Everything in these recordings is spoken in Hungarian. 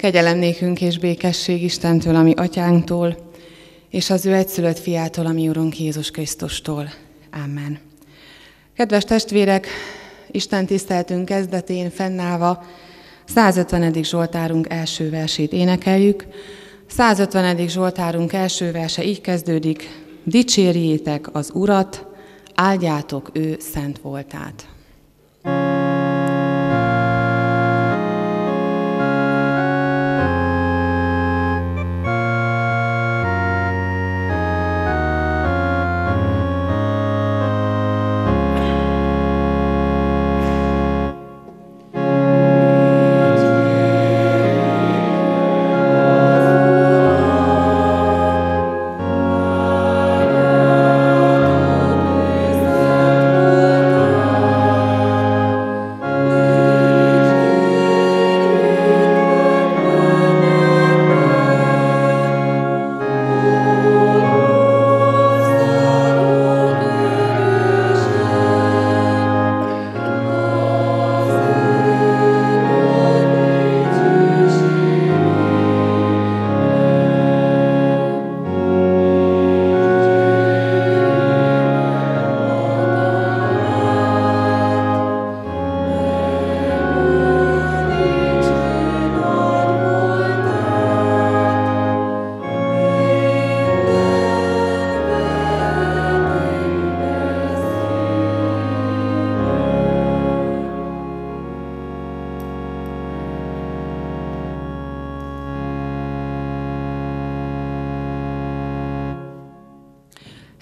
Kegyelem nékünk és békesség Istentől, ami atyánktól, és az ő egyszülött fiától, ami Urunk Jézus Krisztustól. Amen. Kedves testvérek, Isten tiszteltünk kezdetén fennállva 150. Zsoltárunk első versét énekeljük. 150. Zsoltárunk első verse így kezdődik, dicsérjétek az Urat, áldjátok ő szent voltát.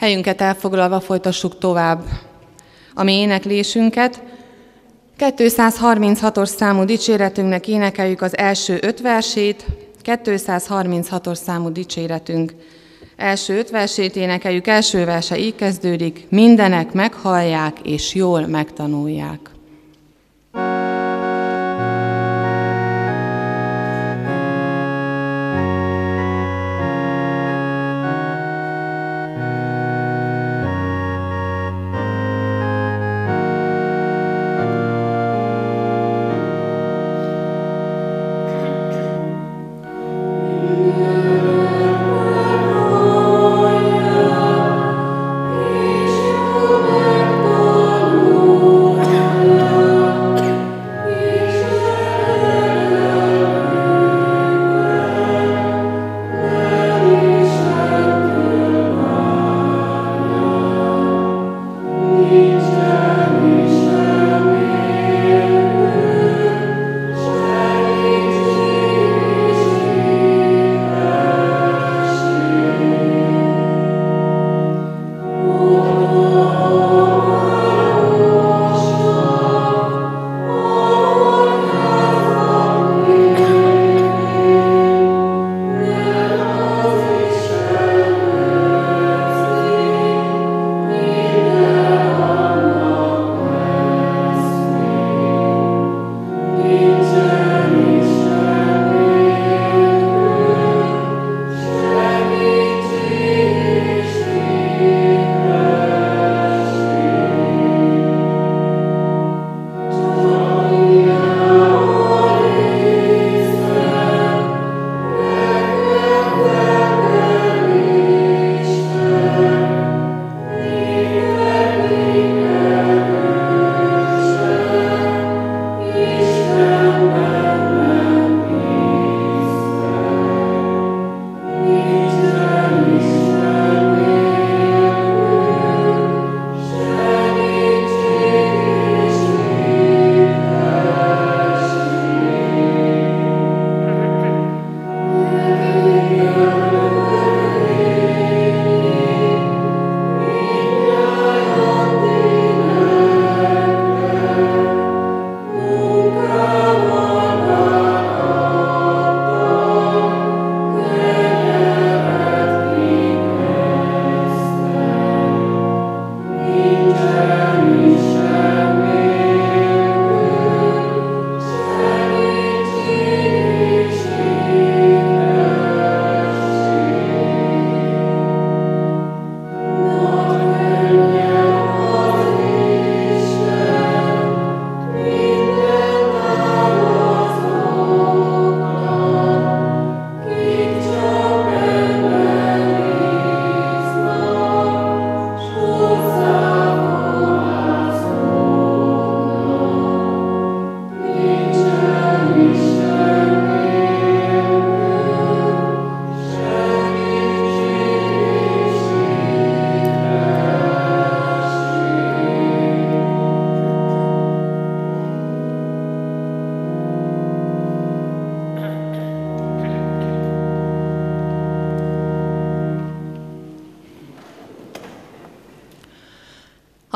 Helyünket elfoglalva folytassuk tovább a mi éneklésünket. 236-os számú dicséretünknek énekeljük az első öt versét, 236-os számú dicséretünk első öt versét énekeljük, első verse így kezdődik, mindenek meghallják és jól megtanulják.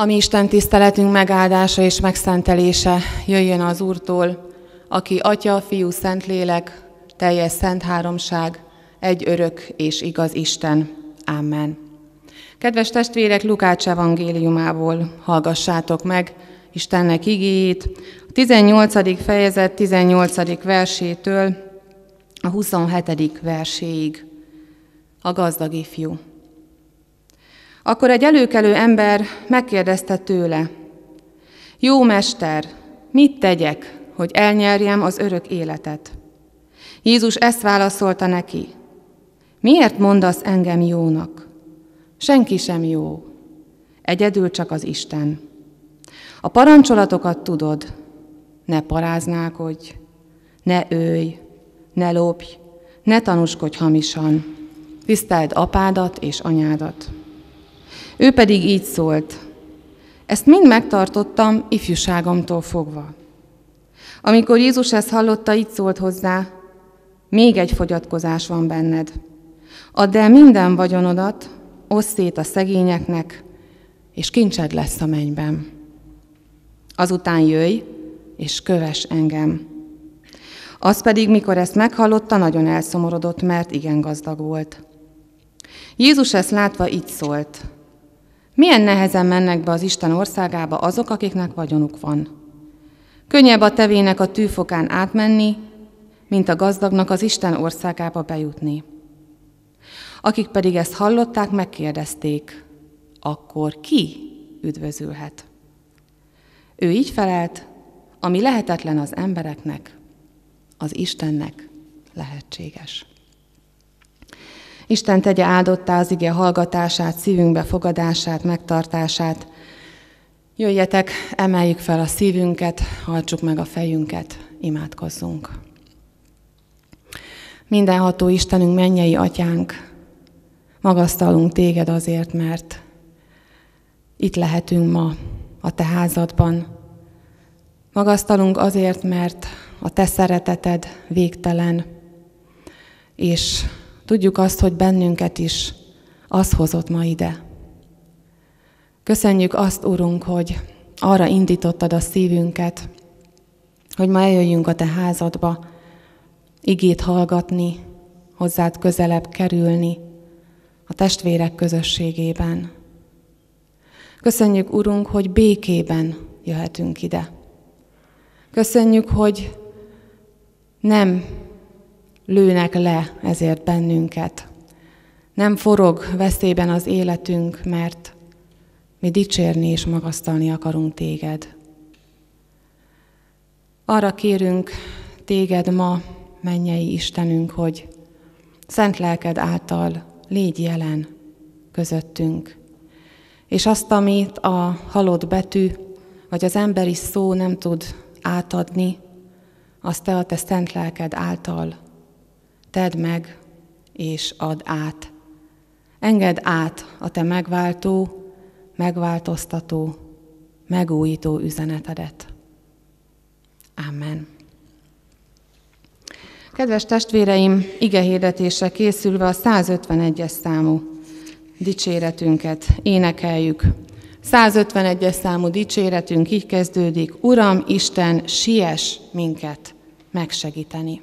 Ami Isten tiszteletünk megáldása és megszentelése jöjjön az Úrtól, aki Atya, Fiú, Szentlélek, teljes szent háromság, egy örök és igaz Isten. Amen. Kedves testvérek, Lukács evangéliumából hallgassátok meg Istennek igéjét, a 18. fejezet 18. versétől a 27. verséig. A gazdag ifjú. Akkor egy előkelő ember megkérdezte tőle, Jó mester, mit tegyek, hogy elnyerjem az örök életet? Jézus ezt válaszolta neki, miért mondasz engem jónak? Senki sem jó, egyedül csak az Isten. A parancsolatokat tudod, ne paráználkodj, ne őj, ne lopj, ne tanúskodj hamisan, tiszteld apádat és anyádat. Ő pedig így szólt, ezt mind megtartottam ifjúságomtól fogva. Amikor Jézus ezt hallotta, így szólt hozzá, még egy fogyatkozás van benned. Add el minden vagyonodat, oszd szét a szegényeknek, és kincsed lesz a mennyben. Azután jöjj, és köves engem. Az pedig, mikor ezt meghallotta, nagyon elszomorodott, mert igen gazdag volt. Jézus ezt látva így szólt, milyen nehezen mennek be az Isten országába azok, akiknek vagyonuk van. Könnyebb a tevének a tűfokán átmenni, mint a gazdagnak az Isten országába bejutni. Akik pedig ezt hallották, megkérdezték, akkor ki üdvözülhet? Ő így felelt, ami lehetetlen az embereknek, az Istennek lehetséges. Isten tegye áldottá az ige hallgatását, szívünkbe fogadását, megtartását. Jöjjetek, emeljük fel a szívünket, hajtsuk meg a fejünket, imádkozzunk. Mindenható Istenünk, mennyei atyánk, magasztalunk téged azért, mert itt lehetünk ma a te házadban. Magasztalunk azért, mert a te szereteted végtelen, és Tudjuk azt, hogy bennünket is az hozott ma ide. Köszönjük azt, Urunk, hogy arra indítottad a szívünket, hogy ma eljöjjünk a Te házadba, igét hallgatni, hozzád közelebb kerülni, a testvérek közösségében. Köszönjük, Urunk, hogy békében jöhetünk ide. Köszönjük, hogy nem lőnek le ezért bennünket. Nem forog veszélyben az életünk, mert mi dicsérni és magasztalni akarunk téged. Arra kérünk téged ma, mennyei Istenünk, hogy szent lelked által légy jelen közöttünk. És azt, amit a halott betű, vagy az emberi szó nem tud átadni, azt te a te szent lelked által tedd meg és add át. Engedd át a te megváltó, megváltoztató, megújító üzenetedet. Amen. Kedves testvéreim, ige hirdetésre készülve a 151-es számú dicséretünket énekeljük. 151-es számú dicséretünk így kezdődik, Uram, Isten, siess minket megsegíteni.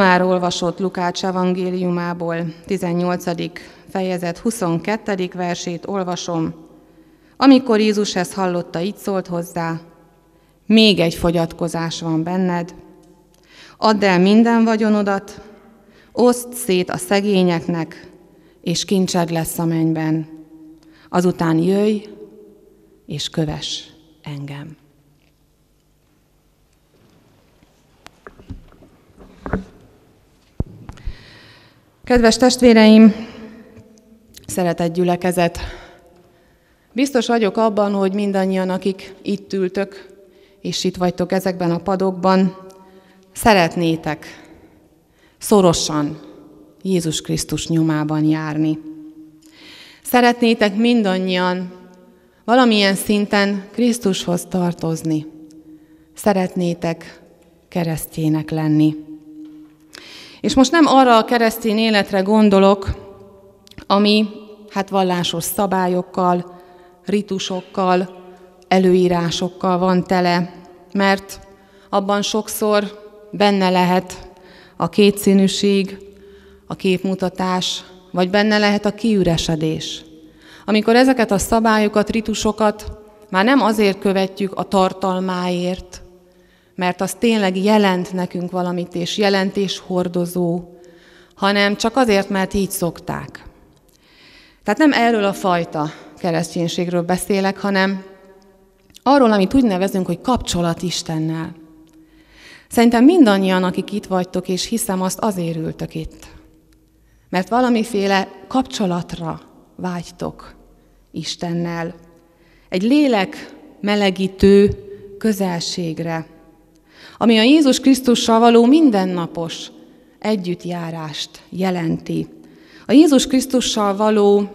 Már olvasott Lukács evangéliumából 18. fejezet 22. versét olvasom. Amikor Jézus ezt hallotta, így szólt hozzá, még egy fogyatkozás van benned. Add el minden vagyonodat, oszd szét a szegényeknek, és kincsed lesz a mennyben. Azután jöjj, és kövess engem. Kedves testvéreim, szeretett gyülekezet, biztos vagyok abban, hogy mindannyian, akik itt ültök, és itt vagytok ezekben a padokban, szeretnétek szorosan Jézus Krisztus nyomában járni. Szeretnétek mindannyian valamilyen szinten Krisztushoz tartozni. Szeretnétek keresztjének lenni. És most nem arra a keresztény életre gondolok, ami hát vallásos szabályokkal, ritusokkal, előírásokkal van tele, mert abban sokszor benne lehet a kétszínűség, a képmutatás, vagy benne lehet a kiüresedés. Amikor ezeket a szabályokat, ritusokat már nem azért követjük a tartalmáért, mert az tényleg jelent nekünk valamit, és jelentés hordozó, hanem csak azért, mert így szokták. Tehát nem erről a fajta kereszténységről beszélek, hanem arról, amit úgy nevezünk, hogy kapcsolat Istennel. Szerintem mindannyian, akik itt vagytok, és hiszem azt azért ültök itt. Mert valamiféle kapcsolatra vágytok Istennel. Egy lélek melegítő közelségre, ami a Jézus Krisztussal való mindennapos együttjárást jelenti. A Jézus Krisztussal való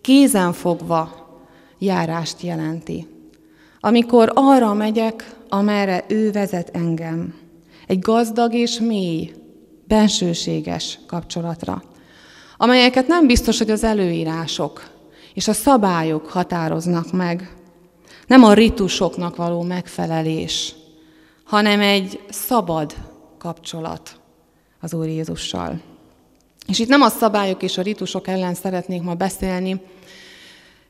kézenfogva járást jelenti. Amikor arra megyek, amerre ő vezet engem. Egy gazdag és mély, bensőséges kapcsolatra, amelyeket nem biztos, hogy az előírások és a szabályok határoznak meg. Nem a ritusoknak való megfelelés, hanem egy szabad kapcsolat az Úr Jézussal. És itt nem a szabályok és a ritusok ellen szeretnék ma beszélni,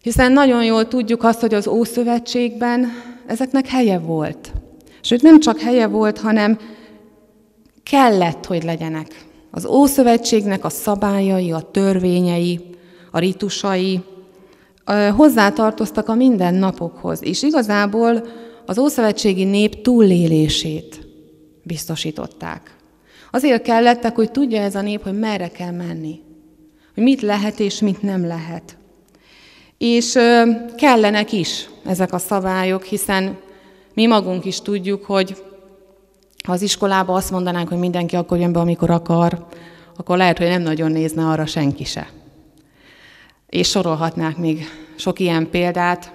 hiszen nagyon jól tudjuk azt, hogy az Ószövetségben ezeknek helye volt. Sőt, nem csak helye volt, hanem kellett, hogy legyenek. Az Ószövetségnek a szabályai, a törvényei, a ritusai hozzátartoztak a mindennapokhoz, és igazából az Ószövetségi nép túlélését biztosították. Azért kellettek, hogy tudja ez a nép, hogy merre kell menni, hogy mit lehet és mit nem lehet. És kellenek is ezek a szabályok, hiszen mi magunk is tudjuk, hogy ha az iskolába azt mondanánk, hogy mindenki akkor jön be, amikor akar, akkor lehet, hogy nem nagyon nézne arra senki se. És sorolhatnák még sok ilyen példát.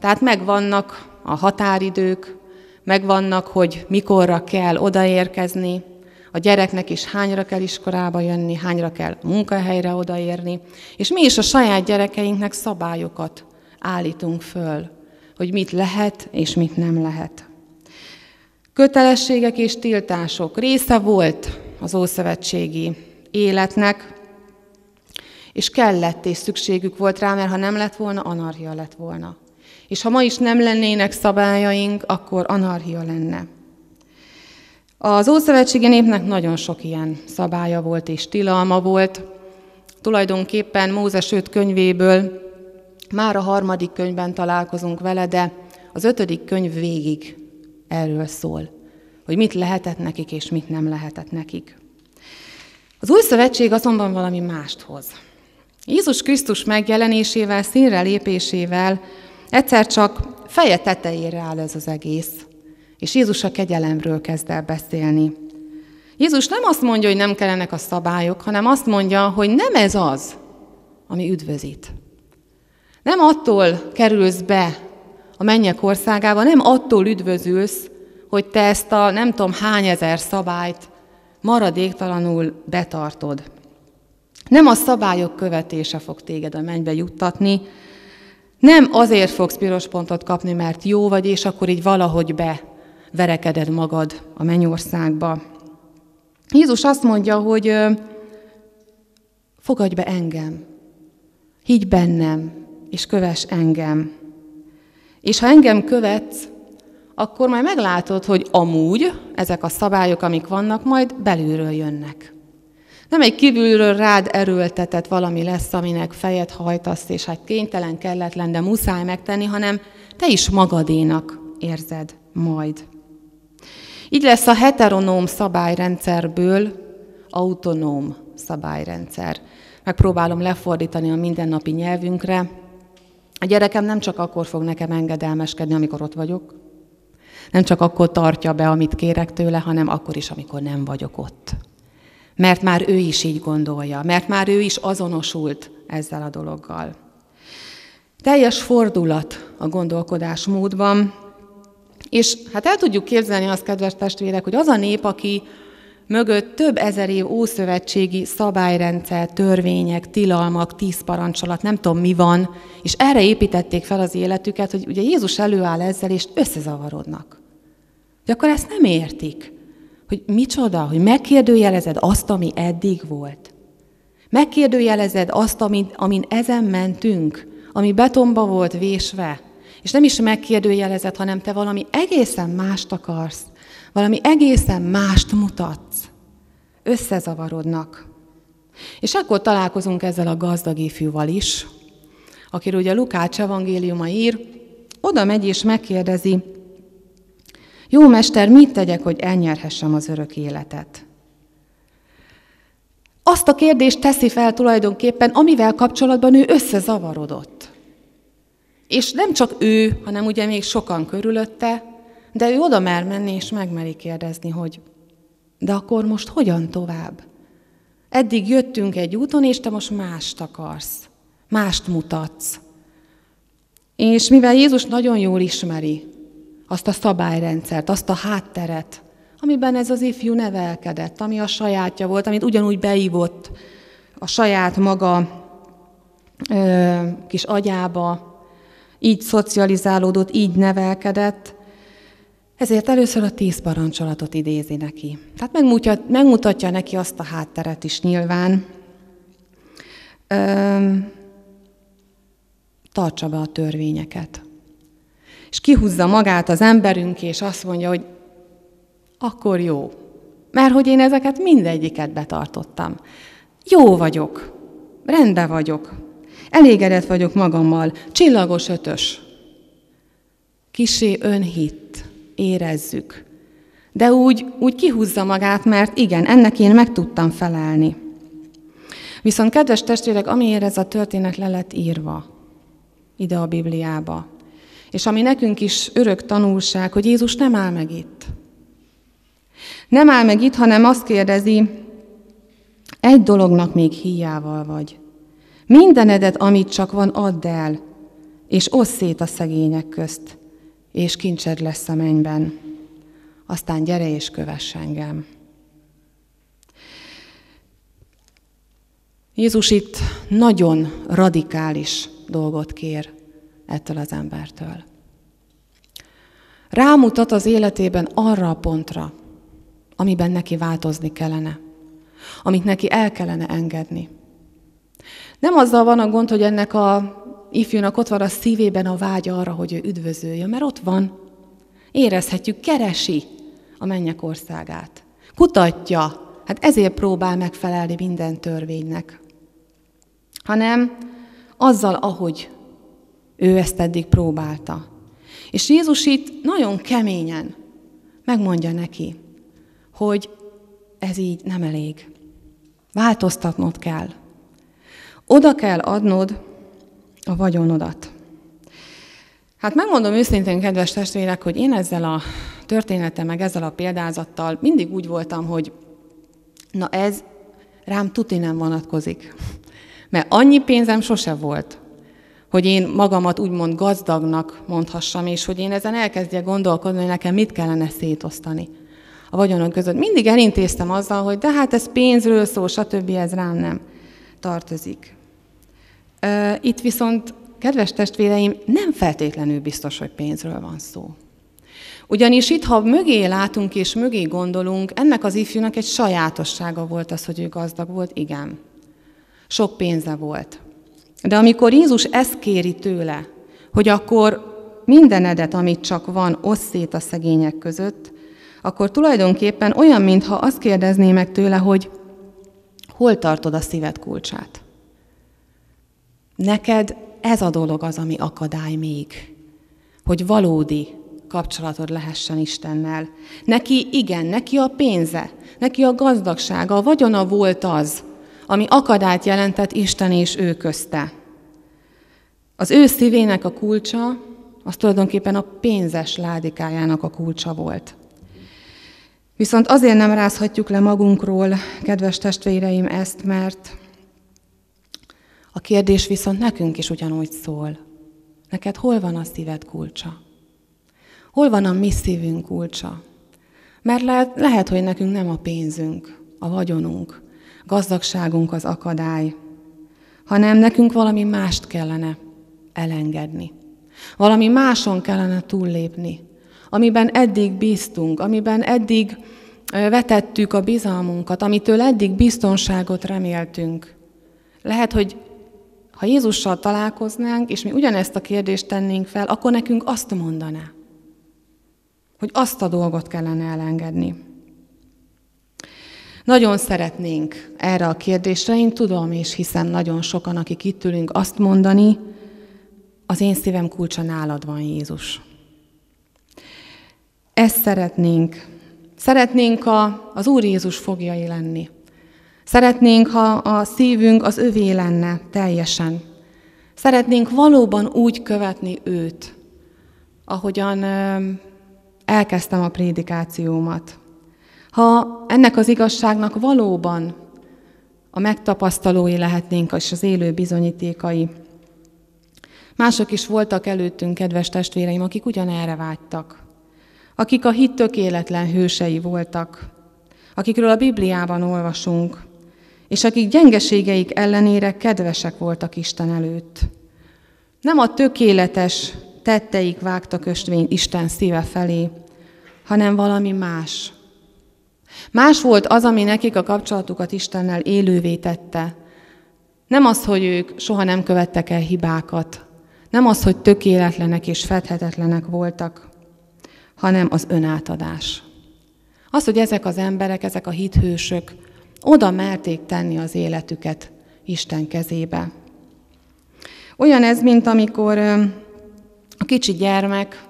Tehát megvannak a határidők, megvannak, hogy mikorra kell odaérkezni, a gyereknek is hányra kell iskolába jönni, hányra kell munkahelyre odaérni, és mi is a saját gyerekeinknek szabályokat állítunk föl, hogy mit lehet és mit nem lehet. Kötelességek és tiltások része volt az ószövetségi életnek, és kellett és szükségük volt rá, mert ha nem lett volna, anarchia lett volna. És ha ma is nem lennének szabályaink, akkor anarchia lenne. Az Ószövetségi népnek nagyon sok ilyen szabálya volt és tilalma volt. Tulajdonképpen Mózes 5 könyvéből már a harmadik könyvben találkozunk vele, de az ötödik könyv végig erről szól, hogy mit lehetett nekik és mit nem lehetett nekik. Az új szövetség azonban valami mást hoz. Jézus Krisztus megjelenésével, színre lépésével egyszer csak feje tetejére áll ez az egész, és Jézus a kegyelemről kezd el beszélni. Jézus nem azt mondja, hogy nem kellenek a szabályok, hanem azt mondja, hogy nem ez az, ami üdvözít. Nem attól kerülsz be a mennyek országába, nem attól üdvözülsz, hogy te ezt a nem tudom hány ezer szabályt maradéktalanul betartod. Nem a szabályok követése fog téged a mennybe juttatni, nem azért fogsz piros pontot kapni, mert jó vagy, és akkor így valahogy be verekeded magad a mennyországba. Jézus azt mondja, hogy fogadj be engem, higgy bennem, és kövess engem. És ha engem követsz, akkor majd meglátod, hogy amúgy ezek a szabályok, amik vannak, majd belülről jönnek. Nem egy kívülről rád erőltetett valami lesz, aminek fejet hajtasz, és hát kénytelen, kelletlen, de muszáj megtenni, hanem te is magadénak érzed majd. Így lesz a heteronóm szabályrendszerből autonóm szabályrendszer. Megpróbálom lefordítani a mindennapi nyelvünkre. A gyerekem nem csak akkor fog nekem engedelmeskedni, amikor ott vagyok, nem csak akkor tartja be, amit kérek tőle, hanem akkor is, amikor nem vagyok ott. Mert már ő is így gondolja, mert már ő is azonosult ezzel a dologgal. Teljes fordulat a gondolkodásmódban, és hát el tudjuk képzelni azt, kedves testvérek, hogy az a nép, aki mögött több ezer év ószövetségi szabályrendszer, törvények, tilalmak, tíz parancsolat, nem tudom mi van, és erre építették fel az életüket, hogy ugye Jézus előáll ezzel, és összezavarodnak. De akkor ezt nem értik, hogy micsoda, hogy megkérdőjelezed azt, ami eddig volt. Megkérdőjelezed azt, amin, amin ezen mentünk, ami betonba volt vésve, és nem is megkérdőjelezed, hanem te valami egészen mást akarsz, valami egészen mást mutatsz. Összezavarodnak. És akkor találkozunk ezzel a gazdag ifjúval is, akiről ugye Lukács evangéliuma ír, oda megy és megkérdezi, jó mester, mit tegyek, hogy elnyerhessem az örök életet? Azt a kérdést teszi fel tulajdonképpen, amivel kapcsolatban ő összezavarodott. És nem csak ő, hanem ugye még sokan körülötte, de ő oda mer menni és megmeri kérdezni, hogy de akkor most hogyan tovább? Eddig jöttünk egy úton, és te most mást akarsz, mást mutatsz. És mivel Jézus nagyon jól ismeri azt a szabályrendszert, azt a hátteret, amiben ez az ifjú nevelkedett, ami a sajátja volt, amit ugyanúgy beívott a saját maga ö, kis agyába, így szocializálódott, így nevelkedett, ezért először a tíz parancsolatot idézi neki. Tehát megmutatja, megmutatja neki azt a hátteret is nyilván. Ö, tartsa be a törvényeket. És kihúzza magát az emberünk, és azt mondja, hogy akkor jó. Mert hogy én ezeket mindegyiket betartottam. Jó vagyok, rendben vagyok, elégedett vagyok magammal, csillagos ötös. Kisé önhit, érezzük. De úgy, úgy kihúzza magát, mert igen, ennek én meg tudtam felelni. Viszont, kedves testvérek, amiért ez a történet le lett írva ide a Bibliába, és ami nekünk is örök tanulság, hogy Jézus nem áll meg itt. Nem áll meg itt, hanem azt kérdezi, egy dolognak még híjával vagy. Mindenedet, amit csak van, add el, és osszét szét a szegények közt, és kincsed lesz a mennyben. Aztán gyere és kövess engem. Jézus itt nagyon radikális dolgot kér ettől az embertől. Rámutat az életében arra a pontra, amiben neki változni kellene, amit neki el kellene engedni. Nem azzal van a gond, hogy ennek a ifjúnak ott van a szívében a vágya arra, hogy ő üdvözöljön, mert ott van. Érezhetjük, keresi a mennyek országát. Kutatja, hát ezért próbál megfelelni minden törvénynek. Hanem azzal, ahogy ő ezt eddig próbálta. És Jézus itt nagyon keményen megmondja neki, hogy ez így nem elég. Változtatnod kell. Oda kell adnod a vagyonodat. Hát megmondom őszintén, kedves testvérek, hogy én ezzel a történetem, meg ezzel a példázattal mindig úgy voltam, hogy na ez rám tuti nem vonatkozik. Mert annyi pénzem sose volt, hogy én magamat úgymond gazdagnak mondhassam, és hogy én ezen elkezdjek gondolkodni, hogy nekem mit kellene szétosztani a vagyonok között. Mindig elintéztem azzal, hogy de hát ez pénzről szól, stb. ez rám nem tartozik. Itt viszont, kedves testvéreim, nem feltétlenül biztos, hogy pénzről van szó. Ugyanis itt, ha mögé látunk és mögé gondolunk, ennek az ifjúnak egy sajátossága volt az, hogy ő gazdag volt, igen. Sok pénze volt. De amikor Jézus ezt kéri tőle, hogy akkor mindenedet, amit csak van, osz szét a szegények között, akkor tulajdonképpen olyan, mintha azt kérdezné meg tőle, hogy hol tartod a szíved kulcsát. Neked ez a dolog az, ami akadály még, hogy valódi kapcsolatod lehessen Istennel. Neki igen, neki a pénze, neki a gazdagsága, a vagyona volt az, ami akadályt jelentett Isten és ő közte. Az ő szívének a kulcsa, az tulajdonképpen a pénzes ládikájának a kulcsa volt. Viszont azért nem rázhatjuk le magunkról, kedves testvéreim, ezt, mert a kérdés viszont nekünk is ugyanúgy szól. Neked hol van a szíved kulcsa? Hol van a mi szívünk kulcsa? Mert lehet, lehet, hogy nekünk nem a pénzünk, a vagyonunk, gazdagságunk az akadály, hanem nekünk valami mást kellene elengedni. Valami máson kellene túllépni, amiben eddig bíztunk, amiben eddig vetettük a bizalmunkat, amitől eddig biztonságot reméltünk. Lehet, hogy ha Jézussal találkoznánk, és mi ugyanezt a kérdést tennénk fel, akkor nekünk azt mondaná, hogy azt a dolgot kellene elengedni. Nagyon szeretnénk erre a kérdésre, én tudom és hiszem nagyon sokan, akik itt ülünk, azt mondani, az én szívem kulcsa nálad van, Jézus. Ezt szeretnénk. Szeretnénk a, az Úr Jézus fogjai lenni. Szeretnénk, ha a szívünk az övé lenne teljesen. Szeretnénk valóban úgy követni őt, ahogyan elkezdtem a prédikációmat. Ha ennek az igazságnak valóban a megtapasztalói lehetnénk, és az élő bizonyítékai, mások is voltak előttünk, kedves testvéreim, akik ugyanerre vágytak, akik a hit tökéletlen hősei voltak, akikről a Bibliában olvasunk, és akik gyengeségeik ellenére kedvesek voltak Isten előtt. Nem a tökéletes tetteik vágtak ösvényt Isten szíve felé, hanem valami más. Más volt az, ami nekik a kapcsolatukat Istennel élővé tette. Nem az, hogy ők soha nem követtek el hibákat, nem az, hogy tökéletlenek és fedhetetlenek voltak, hanem az önátadás. Az, hogy ezek az emberek, ezek a hithősök oda merték tenni az életüket Isten kezébe. Olyan ez, mint amikor a kicsi gyermek,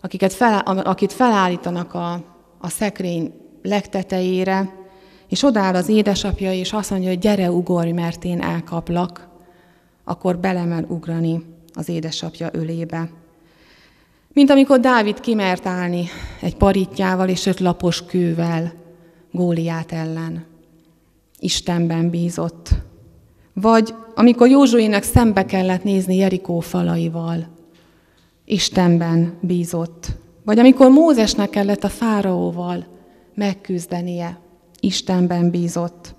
akiket fel, akit felállítanak a, a szekrény legtetejére, és odáll az édesapja, és azt mondja, hogy gyere, ugorj, mert én elkaplak, akkor belemel ugrani az édesapja ölébe. Mint amikor Dávid kimert állni egy paritjával és öt lapos kővel Góliát ellen. Istenben bízott. Vagy amikor Józsuének szembe kellett nézni Jerikó falaival, Istenben bízott. Vagy amikor Mózesnek kellett a fáraóval megküzdenie, Istenben bízott.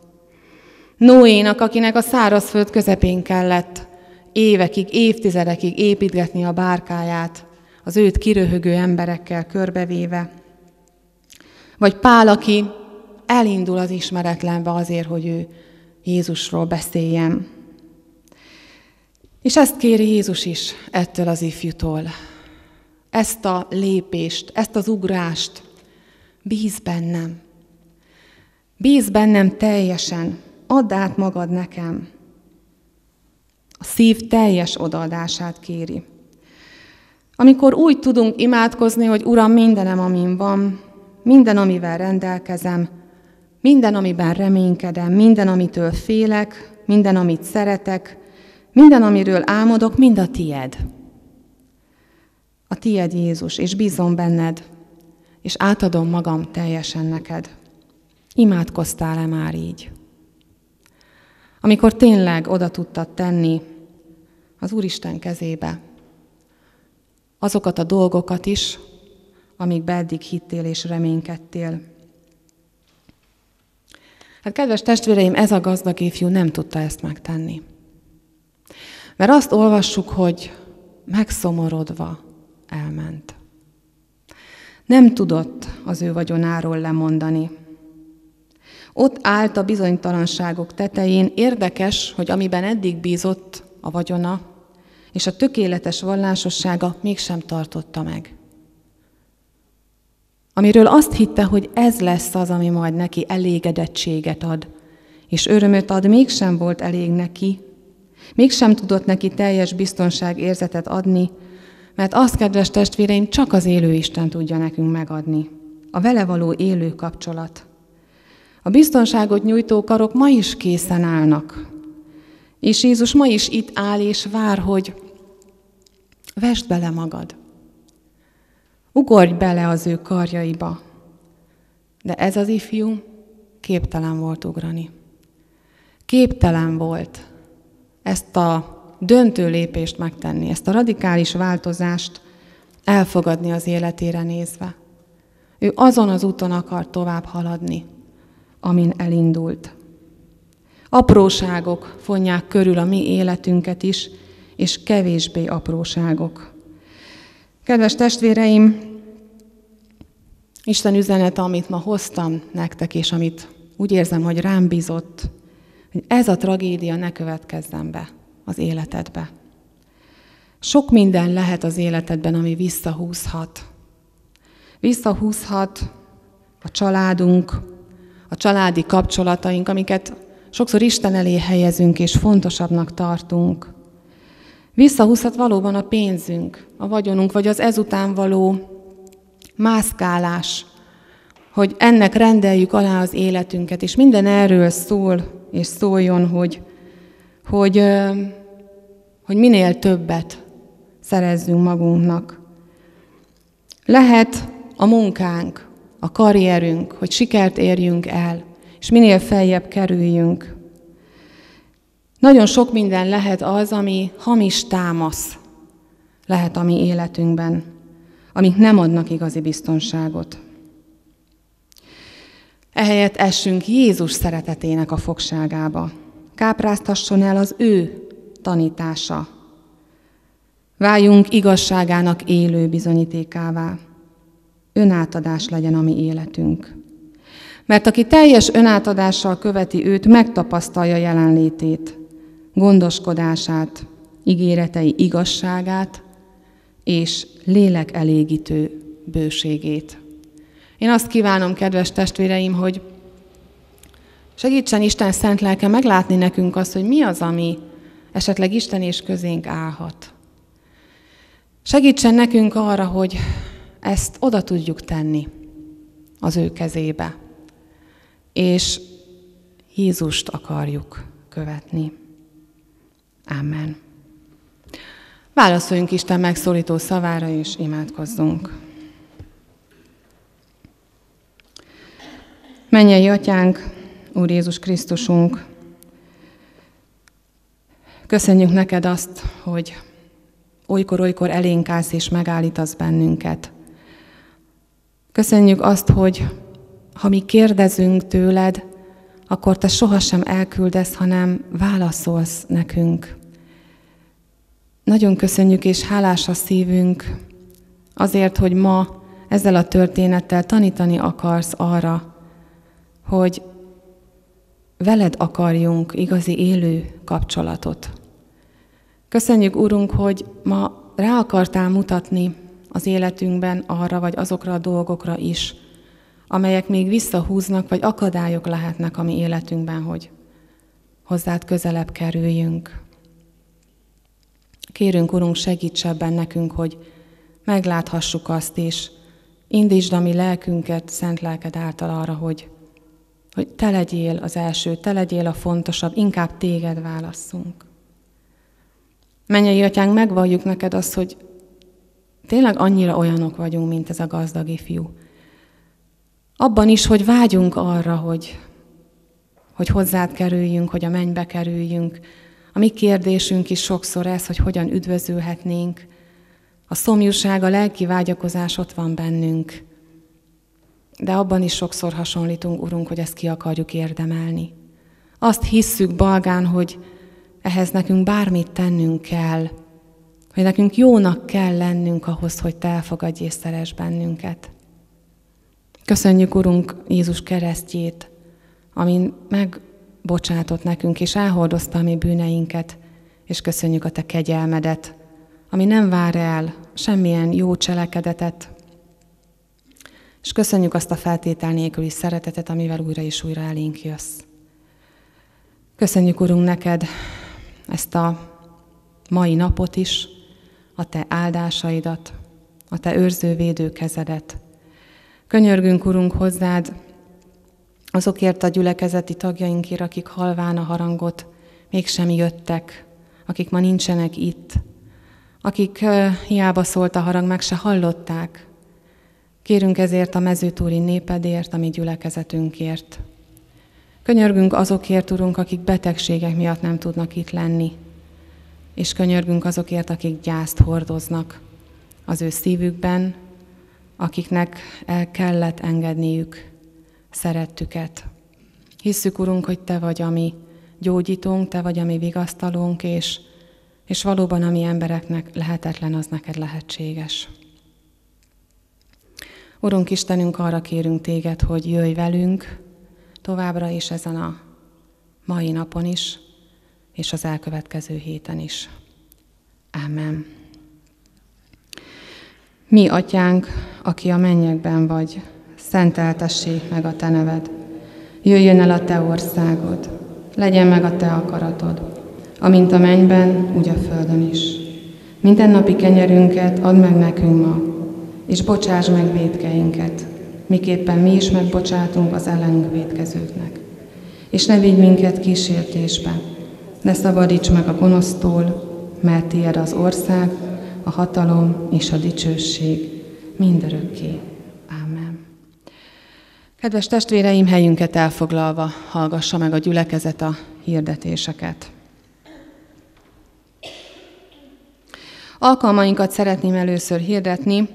Noénak, akinek a szárazföld közepén kellett évekig, évtizedekig építgetni a bárkáját, az őt kiröhögő emberekkel körbevéve. Vagy Pál, aki elindul az ismeretlenbe azért, hogy ő Jézusról beszéljen. És ezt kéri Jézus is ettől az ifjútól. Ezt a lépést, ezt az ugrást. Bíz bennem. Bíz bennem teljesen. Add át magad nekem. A szív teljes odaadását kéri. Amikor úgy tudunk imádkozni, hogy Uram, mindenem, amin van, minden, amivel rendelkezem, minden, amiben reménykedem, minden, amitől félek, minden, amit szeretek, minden, amiről álmodok, mind a tied. A tied, Jézus, és bízom benned, és átadom magam teljesen neked. Imádkoztál-e már így? Amikor tényleg oda tudtad tenni az Úristen kezébe azokat a dolgokat is, amikbe eddig hittél és reménykedtél. Hát kedves testvéreim, ez a gazdag ifjú nem tudta ezt megtenni. Mert azt olvassuk, hogy megszomorodva elment. Nem tudott az ő vagyonáról lemondani. Ott állt a bizonytalanságok tetején, érdekes, hogy amiben eddig bízott a vagyona, és a tökéletes vallásossága mégsem tartotta meg. Amiről azt hitte, hogy ez lesz az, ami majd neki elégedettséget ad, és örömöt ad, mégsem volt elég neki, mégsem tudott neki teljes biztonság érzetet adni, mert azt, kedves testvéreim, csak az élő Isten tudja nekünk megadni. A vele való élő kapcsolat. A biztonságot nyújtó karok ma is készen állnak. És Jézus ma is itt áll és vár, hogy vesd bele magad. Ugorj bele az ő karjaiba. De ez az ifjú képtelen volt ugrani. Képtelen volt ezt a döntő lépést megtenni, ezt a radikális változást elfogadni az életére nézve. Ő azon az úton akar tovább haladni, amin elindult. Apróságok fonják körül a mi életünket is, és kevésbé apróságok. Kedves testvéreim, Isten üzenete, amit ma hoztam nektek, és amit úgy érzem, hogy rám bizott, hogy ez a tragédia ne következzen be az életedbe. Sok minden lehet az életedben, ami visszahúzhat. Visszahúzhat a családunk, a családi kapcsolataink, amiket sokszor Isten elé helyezünk és fontosabbnak tartunk. Visszahúzhat valóban a pénzünk, a vagyonunk, vagy az ezután való mászkálás, hogy ennek rendeljük alá az életünket, és minden erről szól, és szóljon, hogy, hogy, hogy minél többet szerezzünk magunknak. Lehet a munkánk, a karrierünk, hogy sikert érjünk el, és minél feljebb kerüljünk. Nagyon sok minden lehet az, ami hamis támasz lehet a mi életünkben, amik nem adnak igazi biztonságot. Ehelyett essünk Jézus szeretetének a fogságába. Kápráztasson el az ő tanítása. Váljunk igazságának élő bizonyítékává. Önátadás legyen a mi életünk. Mert aki teljes önátadással követi őt, megtapasztalja jelenlétét, gondoskodását, ígéretei igazságát és lélek elégítő bőségét. Én azt kívánom, kedves testvéreim, hogy segítsen Isten szent lelke meglátni nekünk azt, hogy mi az, ami esetleg Isten és közénk állhat. Segítsen nekünk arra, hogy ezt oda tudjuk tenni az ő kezébe, és Jézust akarjuk követni. Amen. Válaszoljunk Isten megszólító szavára, és imádkozzunk. Mennyei Atyánk, Úr Jézus Krisztusunk, köszönjük neked azt, hogy olykor-olykor elénk állsz és megállítasz bennünket. Köszönjük azt, hogy ha mi kérdezünk tőled, akkor te sohasem elküldesz, hanem válaszolsz nekünk. Nagyon köszönjük és hálás a szívünk azért, hogy ma ezzel a történettel tanítani akarsz arra, hogy veled akarjunk igazi élő kapcsolatot. Köszönjük, Urunk, hogy ma rá akartál mutatni az életünkben arra, vagy azokra a dolgokra is, amelyek még visszahúznak, vagy akadályok lehetnek a mi életünkben, hogy hozzád közelebb kerüljünk. Kérünk, Urunk, segíts ebben nekünk, hogy megláthassuk azt, és indítsd a mi lelkünket, szent lelked által arra, hogy, hogy te legyél az első, te legyél a fontosabb, inkább téged válasszunk. Mennyei atyánk, megvalljuk neked azt, hogy tényleg annyira olyanok vagyunk, mint ez a gazdag ifjú. Abban is, hogy vágyunk arra, hogy, hogy hozzád kerüljünk, hogy a mennybe kerüljünk, a mi kérdésünk is sokszor ez, hogy hogyan üdvözülhetnénk. A szomjúság, a lelki vágyakozás ott van bennünk. De abban is sokszor hasonlítunk, Urunk, hogy ezt ki akarjuk érdemelni. Azt hisszük balgán, hogy ehhez nekünk bármit tennünk kell, hogy nekünk jónak kell lennünk ahhoz, hogy Te elfogadj és szeres bennünket. Köszönjük, Urunk, Jézus keresztjét, amin meg bocsátott nekünk, és elhordozta a mi bűneinket, és köszönjük a Te kegyelmedet, ami nem vár el semmilyen jó cselekedetet, és köszönjük azt a feltétel nélküli szeretetet, amivel újra és újra elénk jössz. Köszönjük, Urunk, neked ezt a mai napot is, a Te áldásaidat, a Te őrző védőkezedet. Könyörgünk, Urunk, hozzád azokért a gyülekezeti tagjainkért, akik halván a harangot mégsem jöttek, akik ma nincsenek itt, akik hiába szólt a harang, meg se hallották. Kérünk ezért a mezőtúri népedért, ami gyülekezetünkért. Könyörgünk azokért, Urunk, akik betegségek miatt nem tudnak itt lenni, és könyörgünk azokért, akik gyászt hordoznak az ő szívükben, akiknek el kellett engedniük szerettüket. Hisszük, Urunk, hogy Te vagy a mi gyógyítónk, Te vagy a mi vigasztalónk, és, és valóban a mi embereknek lehetetlen, az neked lehetséges. Urunk Istenünk, arra kérünk Téged, hogy jöjj velünk továbbra is ezen a mai napon is, és az elkövetkező héten is. Amen. Mi, Atyánk, aki a mennyekben vagy, szenteltessék meg a Te neved. Jöjjön el a Te országod, legyen meg a Te akaratod, amint a mennyben, úgy a földön is. Minden napi kenyerünket add meg nekünk ma, és bocsáss meg védkeinket, miképpen mi is megbocsátunk az ellenünk védkezőknek. És ne vigy minket kísértésbe, ne szabadíts meg a gonosztól, mert tiéd az ország, a hatalom és a dicsőség mindörökké. Ámen. Kedves testvéreim, helyünket elfoglalva hallgassa meg a gyülekezet a hirdetéseket. Alkalmainkat szeretném először hirdetni.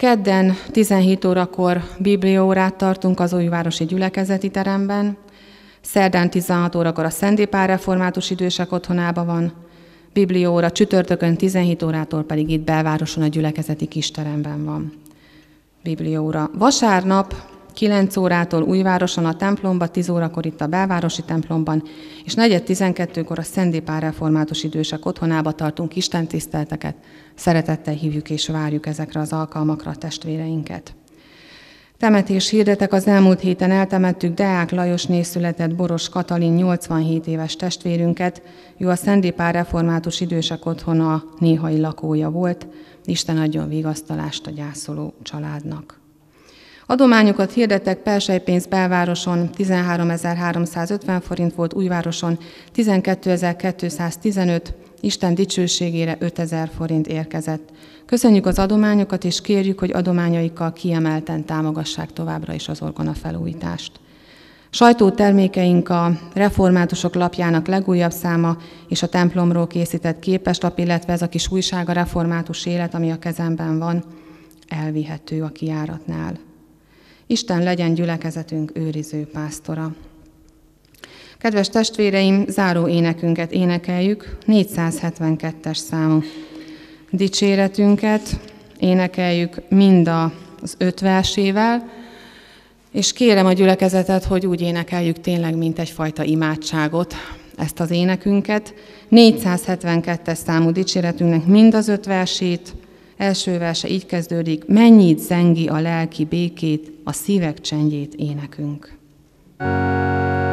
Kedden 17 órakor bibliórát tartunk az újvárosi gyülekezeti teremben, Szerdán 16 órakor a Szentépár Református Idősek otthonában van, Biblióra csütörtökön 17 órától pedig itt belvároson a gyülekezeti kisteremben van. Biblióra. Vasárnap 9 órától Újvároson a templomba, 10 órakor itt a belvárosi templomban, és 4.12-kor a Szentépár Református Idősek otthonába tartunk istentisztelteket. Szeretettel hívjuk és várjuk ezekre az alkalmakra a testvéreinket. Temetés hirdetek az elmúlt héten eltemettük Deák Lajos született Boros Katalin 87 éves testvérünket. Ő a Szentipár Református Idősek Otthona néhai lakója volt. Isten adjon vigasztalást a gyászoló családnak. Adományokat hirdetek Persejpénz belvároson 13.350 forint volt, Újvároson 12.215, Isten dicsőségére 5000 forint érkezett. Köszönjük az adományokat, és kérjük, hogy adományaikkal kiemelten támogassák továbbra is az orgona felújítást. Sajtótermékeink a reformátusok lapjának legújabb száma és a templomról készített képeslap, illetve ez a kis újság a református élet, ami a kezemben van, elvihető a kiáratnál. Isten legyen gyülekezetünk őriző pásztora. Kedves testvéreim, záró énekünket énekeljük, 472-es számú dicséretünket énekeljük mind az öt versével, és kérem a gyülekezetet, hogy úgy énekeljük tényleg, mint egyfajta imádságot ezt az énekünket. 472-es számú dicséretünknek mind az öt versét, első verse így kezdődik, mennyit zengi a lelki békét, a szívek csendjét énekünk. thank you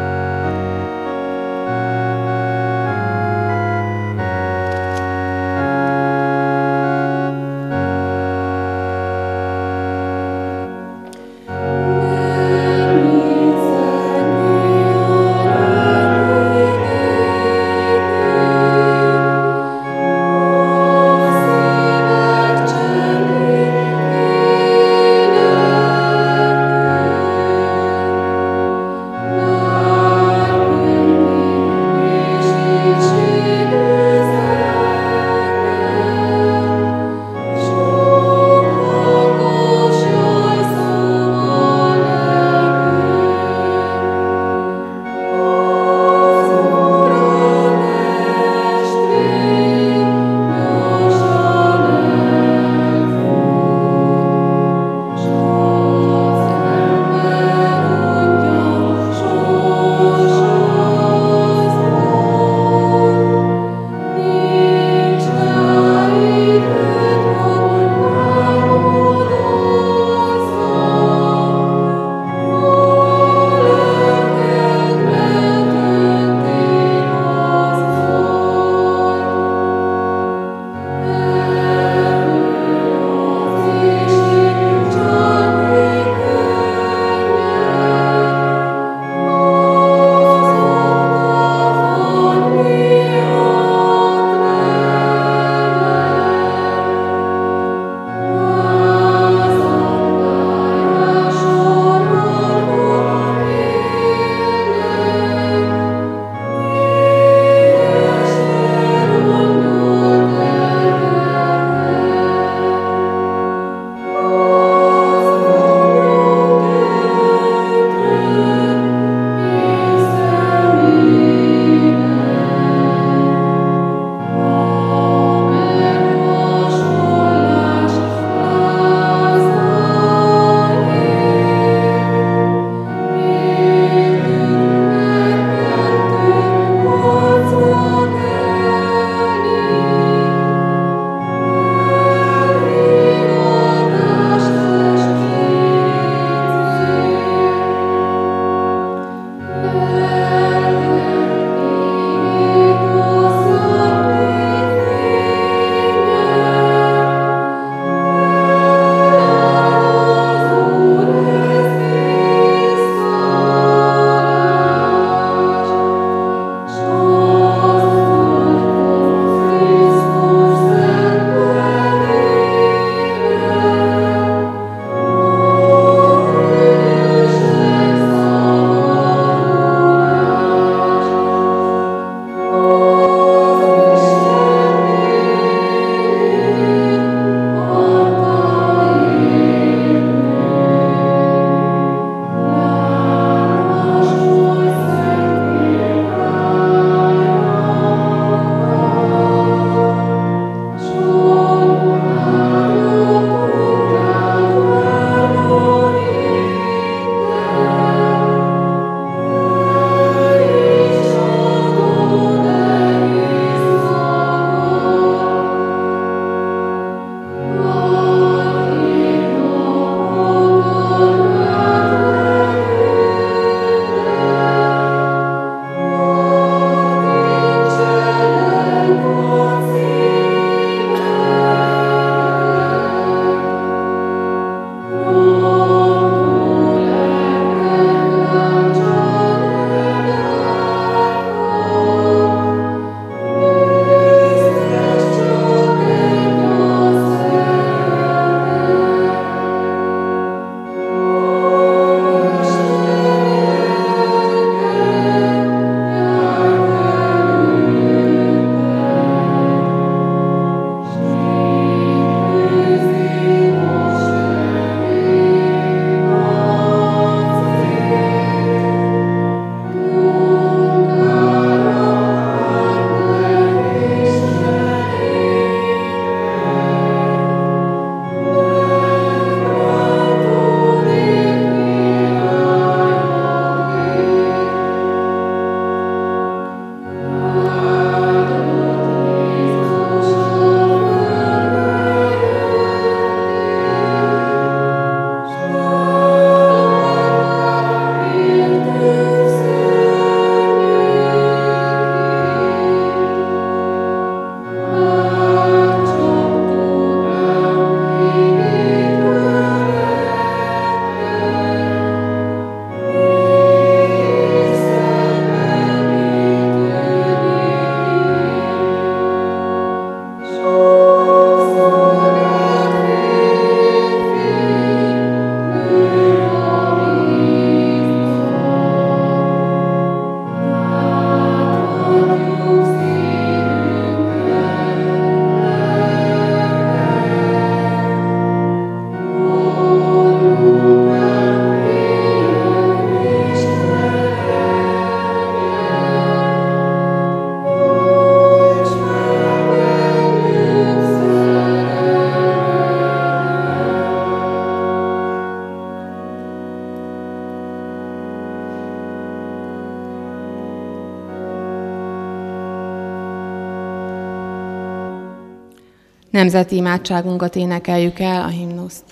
Nemzeti imádságunkat énekeljük el, a himnuszt.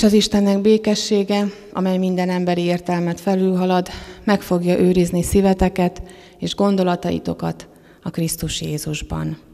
És az Istennek békessége, amely minden emberi értelmet felülhalad, meg fogja őrizni szíveteket és gondolataitokat a Krisztus Jézusban.